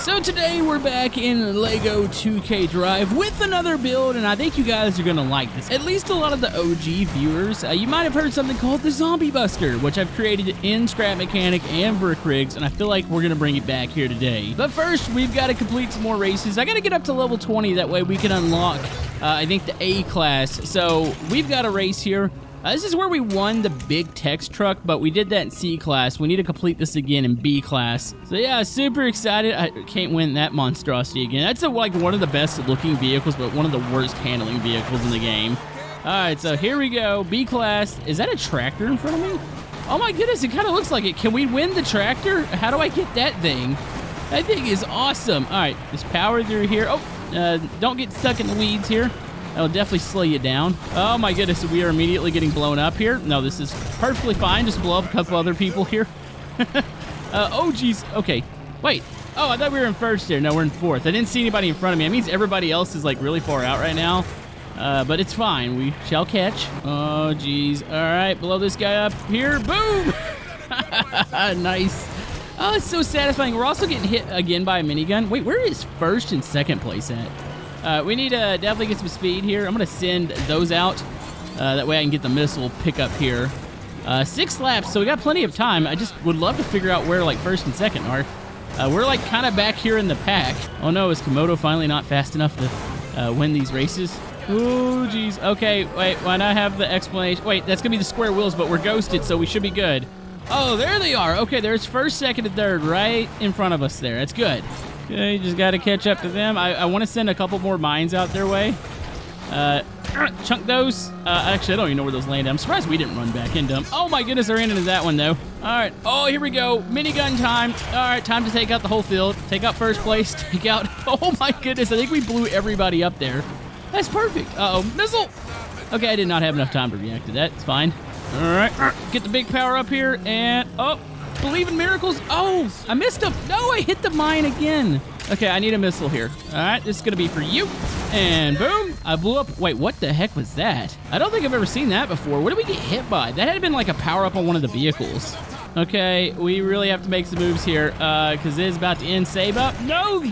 So today we're back in LEGO 2K Drive with another build, and I think you guys are gonna like this. At least a lot of the OG viewers. Uh, you might have heard something called the Zombie Buster, which I've created in Scrap Mechanic and Brick Rigs, and I feel like we're gonna bring it back here today. But first, we've got to complete some more races. I gotta get up to level 20, that way we can unlock, uh, I think, the A class. So we've got a race here. Uh, this is where we won the big text truck, but we did that in C class. We need to complete this again in B class. So yeah, super excited. I can't win that monstrosity again. That's a, like one of the best looking vehicles, but one of the worst handling vehicles in the game. All right, so here we go. B class. Is that a tractor in front of me? Oh my goodness, it kind of looks like it. Can we win the tractor? How do I get that thing? That thing is awesome. All right, just power through here. Oh, uh, don't get stuck in the weeds here. That'll definitely slow you down. Oh my goodness, we are immediately getting blown up here. No, this is perfectly fine. Just blow up a couple other people here. uh, oh, geez. Okay, wait. Oh, I thought we were in first here. No, we're in fourth. I didn't see anybody in front of me. That means everybody else is like really far out right now. Uh, but it's fine. We shall catch. Oh, geez. All right, blow this guy up here. Boom! nice. Oh, it's so satisfying. We're also getting hit again by a minigun. Wait, where is first and second place at? Uh, we need to definitely get some speed here. I'm going to send those out. Uh, that way I can get the missile pickup here. Uh, six laps, so we got plenty of time. I just would love to figure out where like first and second are. Uh, we're like kind of back here in the pack. Oh no, is Camodo finally not fast enough to uh, win these races? Oh, jeez. Okay, wait, why not have the explanation? Wait, that's going to be the square wheels, but we're ghosted, so we should be good. Oh, there they are. Okay, there's first, second, and third right in front of us there. That's good. Okay, just got to catch up to them. I, I want to send a couple more mines out their way. Uh, chunk those. Uh, actually, I don't even know where those landed. I'm surprised we didn't run back into them. Oh my goodness, I ran into that one though. All right. Oh, here we go. Minigun time. All right, time to take out the whole field. Take out first place. Take out. Oh my goodness, I think we blew everybody up there. That's perfect. Uh oh, missile. Okay, I did not have enough time to react to that. It's fine. All right, get the big power up here, and oh, believe in miracles. Oh, I missed him. No, I hit the mine again. Okay, I need a missile here. All right, this is going to be for you. And boom, I blew up. Wait, what the heck was that? I don't think I've ever seen that before. What did we get hit by? That had been like a power up on one of the vehicles. Okay, we really have to make some moves here because uh, it is about to end. Save up. No.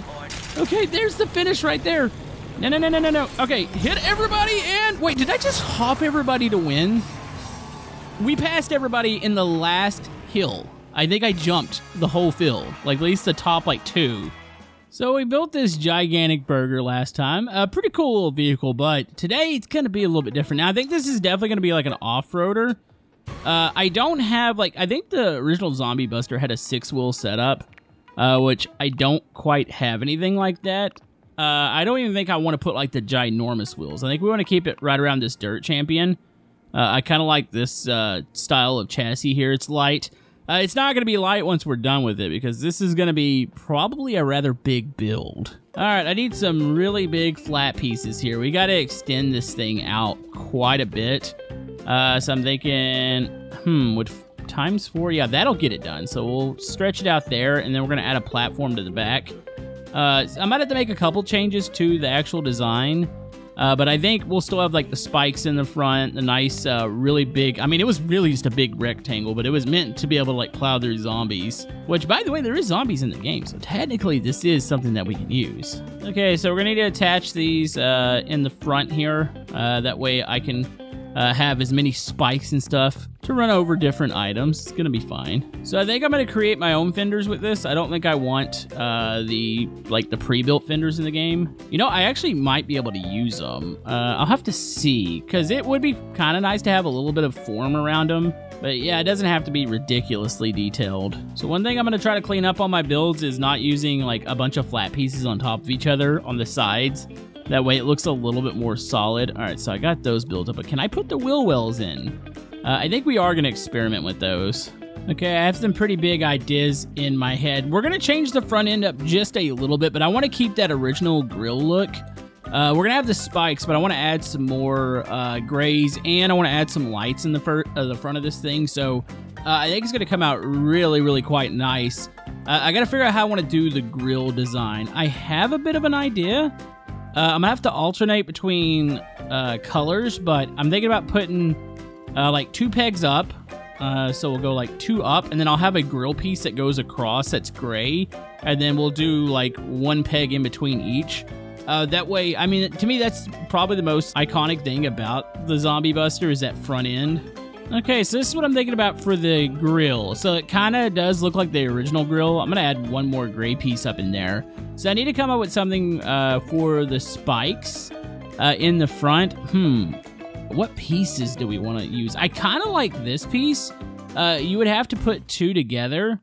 Okay, there's the finish right there. No, no, no, no, no, no. Okay, hit everybody and... Wait, did I just hop everybody to win? We passed everybody in the last hill. I think I jumped the whole field, like at least the top like two. So we built this gigantic burger last time. A pretty cool little vehicle, but today it's going to be a little bit different. Now, I think this is definitely going to be like an off-roader. Uh, I don't have, like, I think the original Zombie Buster had a six-wheel setup, uh, which I don't quite have anything like that. Uh, I don't even think I want to put, like, the ginormous wheels. I think we want to keep it right around this dirt champion. Uh, I kind of like this uh, style of chassis here. It's light. Uh, it's not going to be light once we're done with it because this is going to be probably a rather big build. All right, I need some really big flat pieces here. We got to extend this thing out quite a bit. Uh, so I'm thinking, hmm, would times four? Yeah, that'll get it done. So we'll stretch it out there, and then we're going to add a platform to the back. Uh, I might have to make a couple changes to the actual design. Uh, but I think we'll still have like the spikes in the front, the nice, uh, really big. I mean, it was really just a big rectangle, but it was meant to be able to like plow through zombies. Which, by the way, there is zombies in the game, so technically this is something that we can use. Okay, so we're gonna need to attach these uh, in the front here. Uh, that way I can uh, have as many spikes and stuff to run over different items. It's gonna be fine. So I think I'm gonna create my own fenders with this. I don't think I want uh, the like the pre-built fenders in the game. You know, I actually might be able to use them. Uh, I'll have to see because it would be kind of nice to have a little bit of form around them. But yeah, it doesn't have to be ridiculously detailed. So one thing I'm to try to clean up on my builds is not using like a bunch of flat pieces on top of each other on the sides. That way it looks a little bit more solid. All right, so I got those built up, but can I put the wheel wells in? Uh, I think we are to experiment with those. Okay, I have some pretty big ideas in my head. We're to change the front end up just a little bit, but I want to keep that original grill look. Uh, we're to have the spikes, but I want to add some more uh, grays, and I want to add some lights in the, uh, the front of this thing. So uh, I think it's to come out really, really quite nice. Uh, I got to figure out how I want to do the grill design. I have a bit of an idea. Uh, I'm gonna have to alternate between uh, colors, but I'm thinking about putting uh, like two pegs up Uh, so we'll go like two up, and then I'll have a grill piece that goes across that's gray, and then we'll do like one peg in between each. Uh, that way, I mean, to me, that's probably the most iconic thing about the Zombie Buster is that front end. Okay, so this is what I'm thinking about for the grill. So it kind of does look like the original grill. I'm going to add one more gray piece up in there. So I need to come up with something uh, for the spikes uh, in the front. Hmm, what pieces do we want to use? I kind of like this piece. Uh, you would have to put two together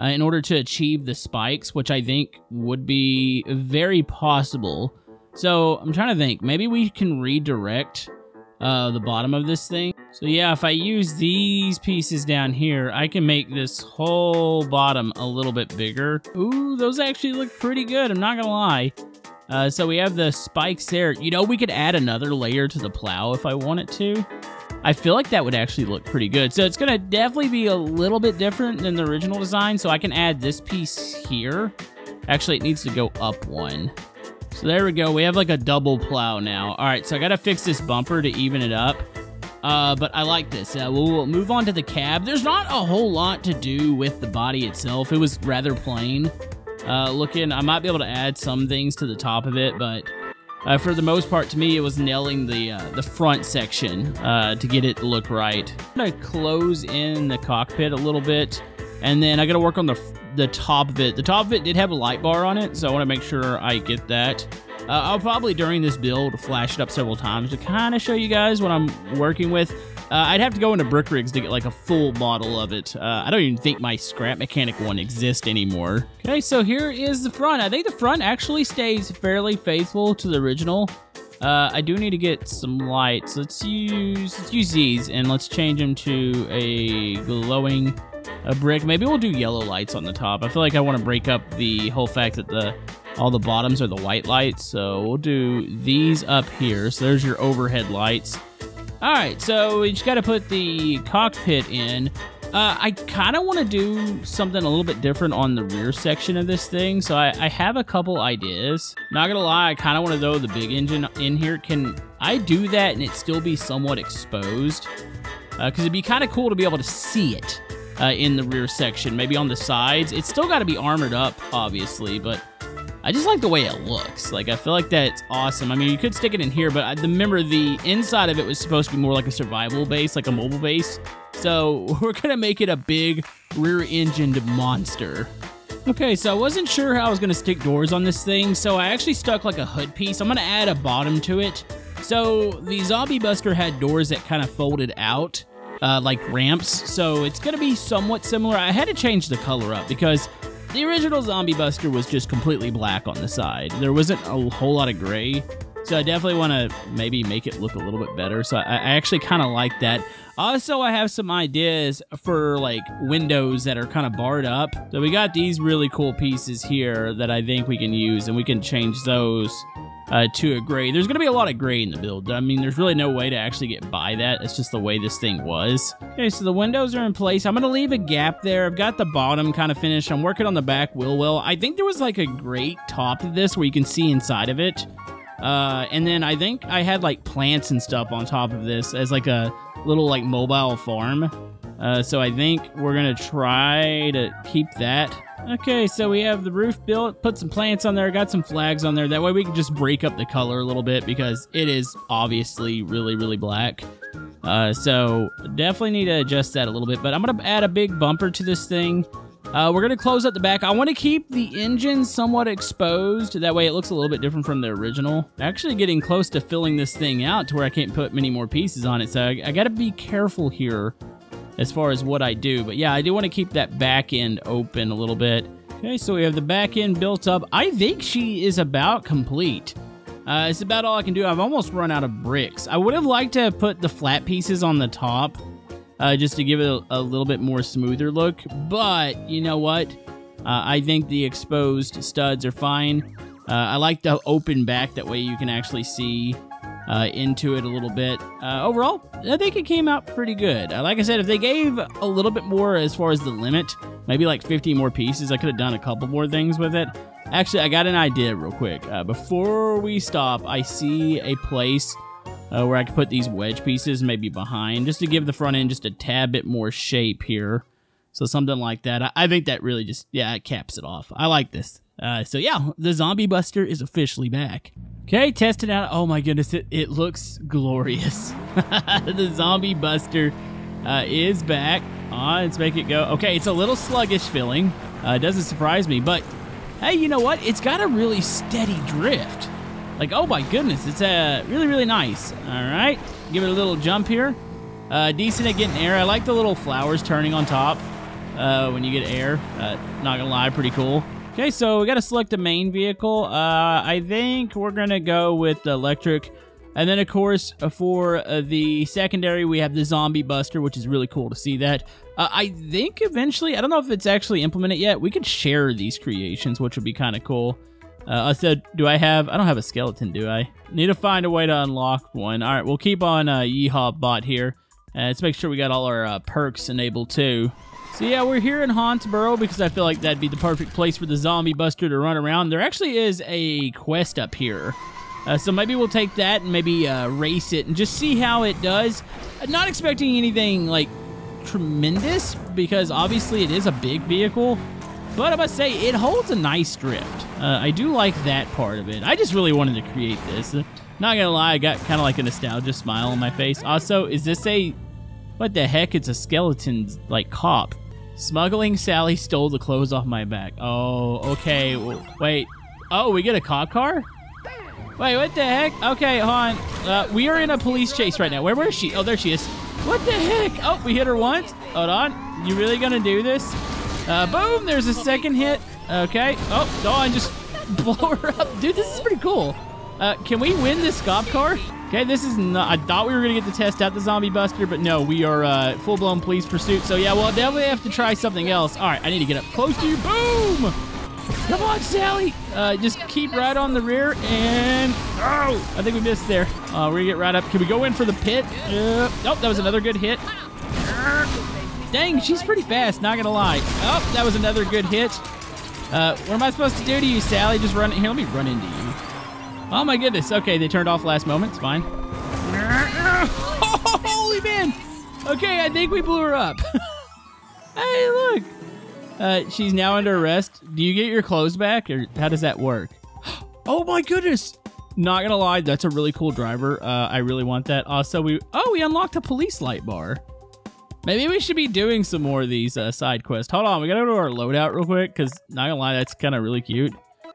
uh, in order to achieve the spikes, which I think would be very possible. So I'm trying to think. Maybe we can redirect uh, the bottom of this thing. So yeah, if I use these pieces down here, I can make this whole bottom a little bit bigger. Ooh, those actually look pretty good. I'm not gonna lie. Uh, so we have the spikes there. You know, we could add another layer to the plow if I wanted to. I feel like that would actually look pretty good. So it's going to definitely be a little bit different than the original design. So I can add this piece here. Actually, it needs to go up one. So there we go. We have like a double plow now. All right, so I got to fix this bumper to even it up. Uh, but I like this. Uh, we'll move on to the cab. There's not a whole lot to do with the body itself. It was rather plain uh, looking. I might be able to add some things to the top of it, but uh, for the most part, to me, it was nailing the uh, the front section uh, to get it to look right. I'm gonna close in the cockpit a little bit, and then I gotta work on the the top of it. The top of it did have a light bar on it, so I want to make sure I get that. Uh, I'll probably during this build flash it up several times to kind of show you guys what I'm working with. Uh, I'd have to go into Brick Rigs to get like a full model of it. Uh, I don't even think my Scrap Mechanic one exists anymore. Okay, so here is the front. I think the front actually stays fairly faithful to the original. Uh, I do need to get some lights. Let's use let's use these and let's change them to a glowing a brick. Maybe we'll do yellow lights on the top. I feel like I want to break up the whole fact that the all the bottoms are the white lights. So we'll do these up here. So there's your overhead lights. All right, so we just got to put the cockpit in. Uh, I kind of want to do something a little bit different on the rear section of this thing, so I, I have a couple ideas. Not gonna lie, I kind of want to throw the big engine in here. Can I do that and it still be somewhat exposed? Because uh, it'd be kind of cool to be able to see it uh, in the rear section, maybe on the sides. It's still got to be armored up, obviously, but I just like the way it looks. Like, I feel like that's awesome. I mean, you could stick it in here, but I remember the inside of it was supposed to be more like a survival base, like a mobile base. So we're to make it a big rear-engined monster. Okay, so I wasn't sure how I was to stick doors on this thing, so I actually stuck like a hood piece. I'm to add a bottom to it. So the Zombie Buster had doors that kind of folded out, uh, like ramps, so it's to be somewhat similar. I had to change the color up because the original Zombie Buster was just completely black on the side. There wasn't a whole lot of gray. So I definitely want to maybe make it look a little bit better. So I, I actually kind of like that. Also, I have some ideas for like windows that are kind of barred up. So we got these really cool pieces here that I think we can use and we can change those uh, to a gray. There's going to be a lot of gray in the build. I mean, there's really no way to actually get by that. It's just the way this thing was. Okay, so the windows are in place. I'm going to leave a gap there. I've got the bottom kind of finished. I'm working on the back wheel well. I think there was like a great top to this where you can see inside of it. Uh, and then I think I had like plants and stuff on top of this as like a little like mobile farm. Uh, so I think we're gonna try to keep that. Okay, so we have the roof built, put some plants on there, got some flags on there. That way we can just break up the color a little bit because it is obviously really, really black. Uh, so definitely need to adjust that a little bit. But I'm gonna add a big bumper to this thing. Uh, we're going to close up the back. I want to keep the engine somewhat exposed. That way it looks a little bit different from the original. Actually getting close to filling this thing out to where I can't put many more pieces on it. So I, I got to be careful here as far as what I do. But yeah, I do want to keep that back end open a little bit. Okay, so we have the back end built up. I think she is about complete. Uh, it's about all I can do. I've almost run out of bricks. I would have liked to put the flat pieces on the top uh, just to give it a, a, little bit more smoother look. But you know what? Uh, I think the exposed studs are fine. Uh, I like the open back. That way you can actually see uh, into it a little bit. Uh, overall, I think it came out pretty good. Uh, like I said, if they gave a little bit more as far as the limit, maybe like 50 more pieces, I could have done a couple more things with it. Actually, I got an idea real quick. Uh, before we stop, I see a place uh, where I could put these wedge pieces maybe behind just to give the front end just a tad bit more shape here. So something like that. I, I think that really just, yeah, it caps it off. I like this. Uh, so yeah, the Zombie Buster is officially back. Okay, test it out. Oh my goodness, it, it looks glorious. the Zombie Buster uh, is back. Uh, let's make it go. Okay, it's a little sluggish feeling. Uh, doesn't surprise me, but hey, you know what? It's got a really steady drift. Like, oh my goodness, it's uh, really, really nice. All right, give it a little jump here. Uh, decent at getting air. I like the little flowers turning on top uh, when you get air. Uh, not gonna lie, pretty cool. Okay, so we gotta select a main vehicle. Uh, I think we're gonna go with the electric. And then, of course, for uh, the secondary, we have the Zombie Buster, which is really cool to see that. Uh, I think eventually, I don't know if it's actually implemented yet, we could share these creations, which would be kind of cool. Uh, I said, do I have, I don't have a skeleton, do I? Need to find a way to unlock one. All right, we'll keep on uh, Yeehaw Bot here. Uh, let's make sure we got all our uh, perks enabled too. So yeah, we're here in Hauntsborough because I feel like that'd be the perfect place for the Zombie Buster to run around. There actually is a quest up here. Uh, so maybe we'll take that and maybe uh, race it and just see how it does. Not expecting anything like tremendous because obviously it is a big vehicle. But I must say, it holds a nice drift. Uh, I do like that part of it. I just really wanted to create this. Not gonna lie, I got kind of like a nostalgia smile on my face. Also, is this a... What the heck? It's a skeleton, like, cop. Smuggling Sally stole the clothes off my back. Oh, okay. Wait. Oh, we get a cop car? Wait, what the heck? Okay, hold on. Uh, we are in a police chase right now. Where, where is she? Oh, there she is. What the heck? Oh, we hit her once. Hold on. You really gonna do this? Uh, boom, there's a second hit. Okay. Oh, Dawn just blow her up. Dude, this is pretty cool. Uh, can we win this cop car? Okay, this is not, I thought we were going to get to test out the Zombie Buster, but no, we are uh, full-blown police pursuit. So yeah, we'll definitely have to try something else. All right, I need to get up close to you. Boom! Come on, Sally. Uh, just keep right on the rear and... Oh, I think we missed there. Uh, we're going to get right up. Can we go in for the pit? Uh, oh, that was another good hit. Dang, she's pretty fast, not gonna lie. Oh, that was another good hit. Uh, what am I supposed to do to you, Sally? Just run. Here, let me run into you. Oh my goodness. Okay, they turned off last moment. It's fine. holy man. Okay, I think we blew her up. hey, look. Uh, she's now under arrest. Do you get your clothes back, or how does that work? oh my goodness. Not gonna lie, that's a really cool driver. Uh, I really want that. Also, we oh we unlocked a police light bar. Maybe we should be doing some more of these uh, side quests. Hold on, we gotta go to our loadout real quick, because not gonna lie, that's kind of really cute.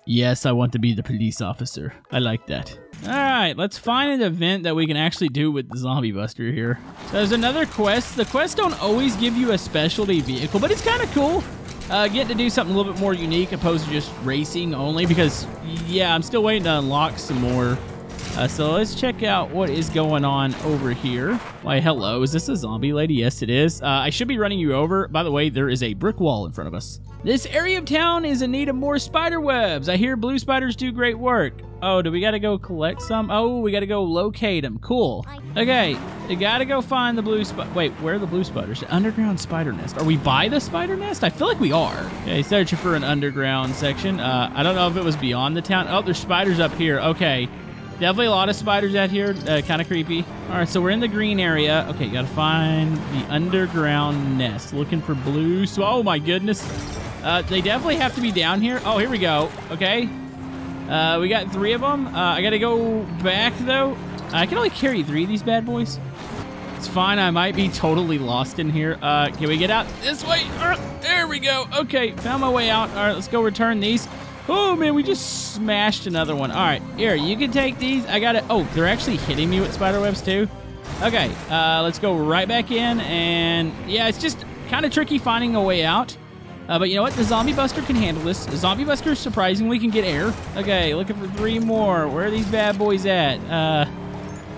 Yes, I want to be the police officer. I like that. All right, let's find an event that we can actually do with the Zombie Buster here. So there's another quest. The quests don't always give you a specialty vehicle, but it's kind of cool. Uh, getting to do something a little bit more unique opposed to just racing only because, yeah, I'm still waiting to unlock some more uh, so let's check out what is going on over here. Why, hello, is this a zombie lady? Yes, it is. Uh, I should be running you over. By the way, there is a brick wall in front of us. This area of town is in need of more spider webs. I hear blue spiders do great work. Oh, do we gotta go collect some? Oh, we gotta go locate them. Cool. Okay, you gotta go find the blue spider. Wait, where are the blue spiders? underground spider nest. Are we by the spider nest? I feel like we are. Okay, searching for an underground section. Uh, I don't know if it was beyond the town. Oh, there's spiders up here. Okay. Definitely a lot of spiders out here. Uh, kind of creepy. All right, so we're in the green area. Okay, gotta find the underground nest. Looking for blue. So, oh my goodness. Uh, they definitely have to be down here. Oh, here we go. Okay. Uh, we got three of them. Uh, I gotta go back though. I can only carry three of these bad boys. It's fine. I might be totally lost in here. Uh, can we get out this way? Uh, there we go. Okay, found my way out. All right, let's go return these. Oh, man, we just smashed another one. All right, here, you can take these. I got it. Oh, they're actually hitting me with spider webs, too. Okay, uh, let's go right back in. And, yeah, it's just kind of tricky finding a way out. Uh, but you know what? The Zombie Buster can handle this. The Zombie Buster surprisingly can get air. Okay, looking for three more. Where are these bad boys at? Uh,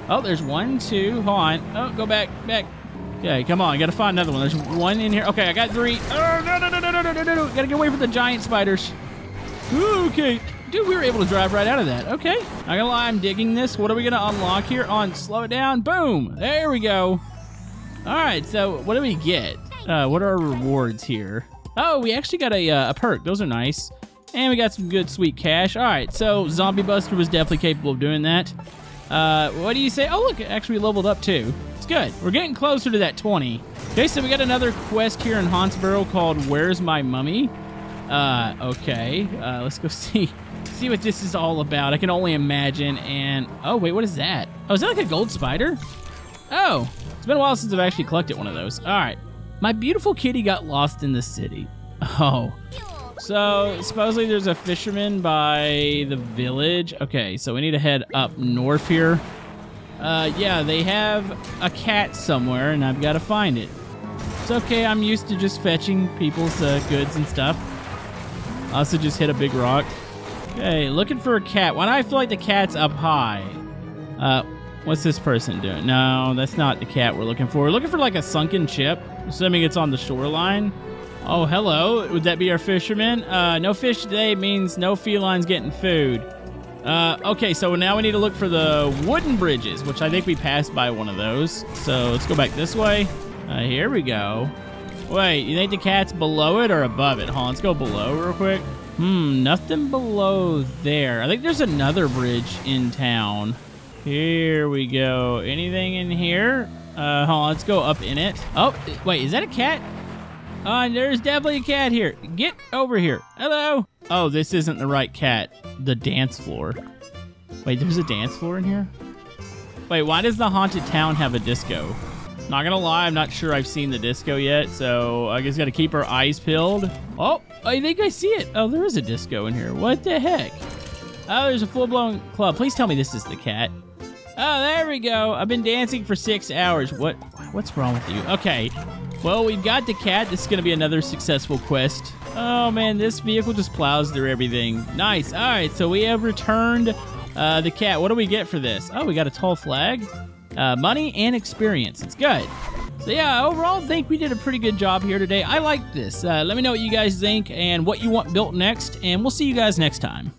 oh, there's one, two. Hold on. Oh, go back, back. Okay, come on. Got to find another one. There's one in here. Okay, I got three. Oh, no, no, no, no, no, no, no, no. Got to get away from the giant spiders. Okay. Dude, we were able to drive right out of that. Okay. Not gonna lie, I'm digging this. What are we gonna unlock here? On, slow it down. Boom. There we go. All right, so what do we get? Uh, what are our rewards here? Oh, we actually got a, uh, a perk. Those are nice. And we got some good, sweet cash. All right, so Zombie Buster was definitely capable of doing that. Uh, what do you say? Oh, look, actually leveled up too. It's good. We're getting closer to that 20. Okay, so we got another quest here in Hauntsborough called Where's My Mummy? Uh, okay. Uh, let's go see see what this is all about. I can only imagine. And, oh, wait, what is that? Oh, is that like a gold spider? Oh, it's been a while since I've actually collected one of those. All right. My beautiful kitty got lost in the city. Oh. So, supposedly there's a fisherman by the village. Okay, so we need to head up north here. Uh, yeah, they have a cat somewhere, and I've got to find it. It's okay, I'm used to just fetching people's uh, goods and stuff. Also just hit a big rock. Okay, looking for a cat. Why do I feel like the cat's up high? Uh, what's this person doing? No, that's not the cat we're looking for. We're looking for like a sunken ship, assuming it's on the shoreline. Oh, hello. Would that be our fisherman? Uh, no fish today means no felines getting food. Uh, okay, so now we need to look for the wooden bridges, which I think we passed by one of those. So let's go back this way. Uh, here we go. Wait, you think the cat's below it or above it? Hold on, let's go below real quick. Hmm, nothing below there. I think there's another bridge in town. Here we go. Anything in here? Uh, hold on, let's go up in it. Oh, wait, is that a cat? Uh, there's definitely a cat here. Get over here. Hello. Oh, this isn't the right cat. The dance floor. Wait, there's a dance floor in here? Wait, why does the haunted town have a disco? Not gonna lie, I'm not sure I've seen the disco yet, so I guess gotta keep our eyes peeled. Oh, I think I see it. Oh, there is a disco in here. What the heck? Oh, there's a full-blown club. Please tell me this is the cat. Oh, there we go. I've been dancing for six hours. What? What's wrong with you? Okay. Well, we've got the cat. This is to be another successful quest. Oh, man, this vehicle just plows through everything. Nice. All right, so we have returned uh, the cat. What do we get for this? Oh, we got a tall flag uh, money and experience. It's good. So yeah, overall, I think we did a pretty good job here today. I like this. Uh, let me know what you guys think and what you want built next, and we'll see you guys next time.